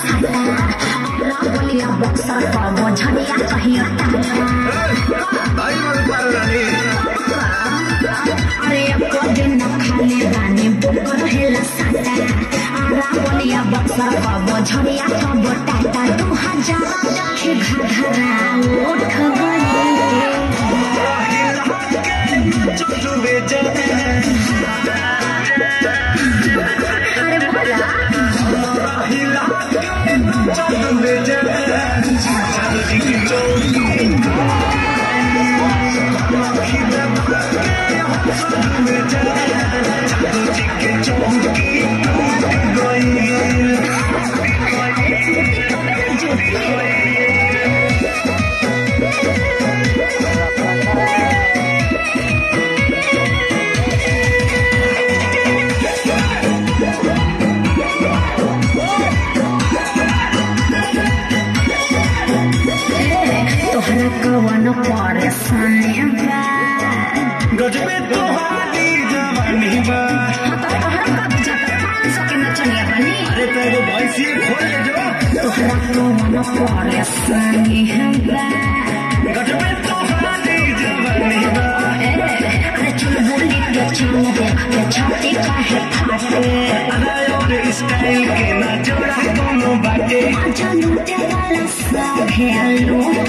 साटा बोलिया झड़िया कहियो भाई मन पर रानी अरे एको दिन खाले बानी बुक रहेला साटा आरा बोलिया बक्सर कबो झड़िया कबो टाटा दू हज़ार रखे घघरा उठ गई चलू बेचते Get कवन परेशानी बा गजबे तोहारी जवानी बा। हाँ तो तोहरा कब जब पाँच सौ के नचनिया बनी? अरे तेरे भाई से जो। तोहरा कवन परेशानी बा गजबे तोहारी जवानी बा। अरे चल बोली के चल देख के छाती काहे फाटे अरे और स्टाइल के ना जोड़ा दोनों बाटे आजा लूटे वाला है लूट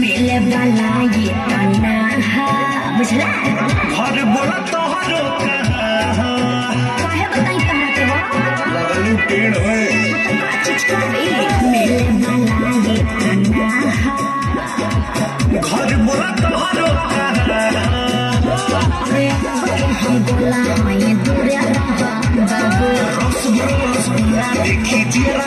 मिले वाला ये अन्ना है। बुझला? घर बोला तोहरो कहाँ काहे बताई कहाँ के वो लगलू पेड़ है। मिले वाला ये अन्ना है। घर बोला तोहरो कहाँ अरे हम बोला हाँ दूर रहा बाबू। रसगुल्ला देखी जीरा